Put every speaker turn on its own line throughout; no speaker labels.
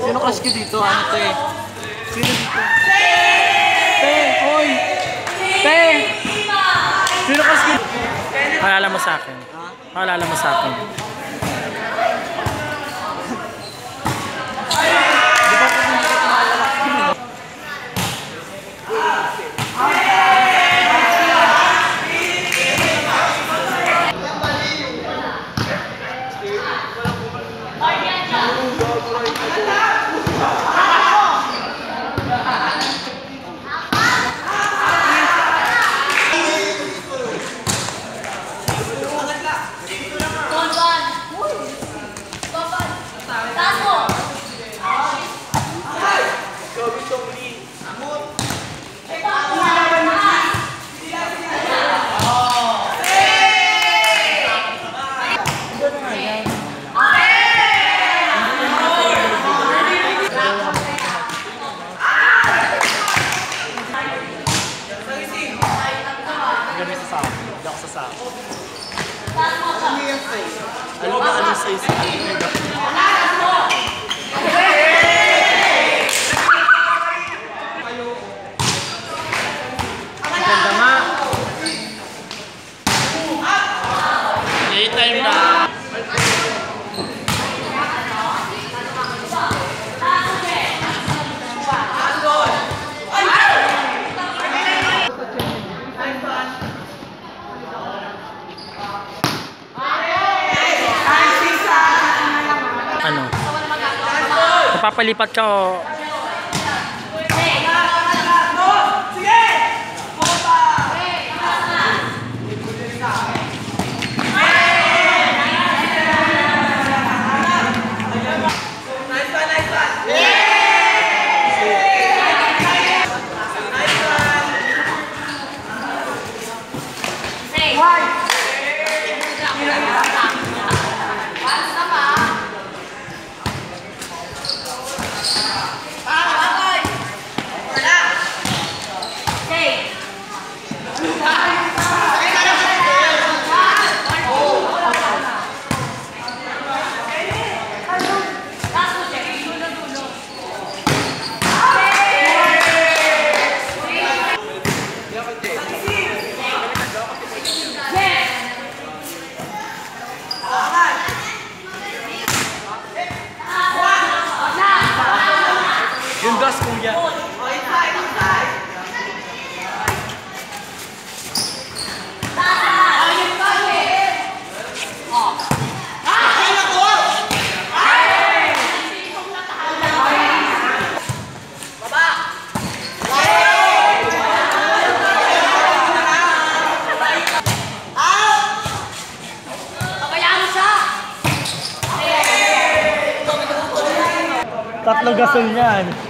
Sino crush ko dito? Ano to eh? Sino dito? Te! Hoy! Te! Sino crush ko? Halala mo sa akin. Halala mo sa akin. Hindi ako sa sa akin. Ano ba ano sa isa? Anytime na. Ano? Napapalipat ka o... kuya. Tatlo gasol niyan.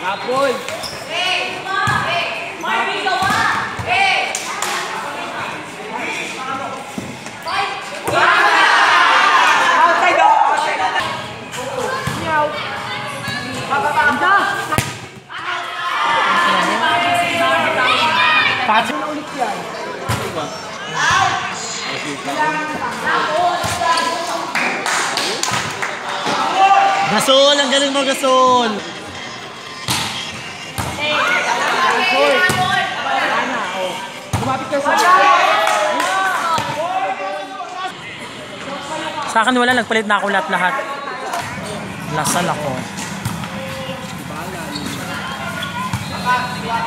mo. Apol. Patsy na ulit yan. Gasol! Ang galing mo, Gasol! Ka sa Sa akin wala, nagpalit na ako lahat-lahat. Lasal ako.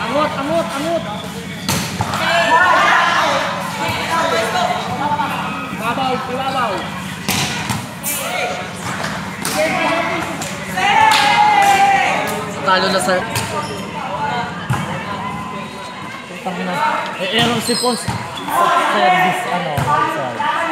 Angot, angot, angot!
Babaw, babaw.
Talo na sa... Putang na. Eh, error si Pons. Sa ano.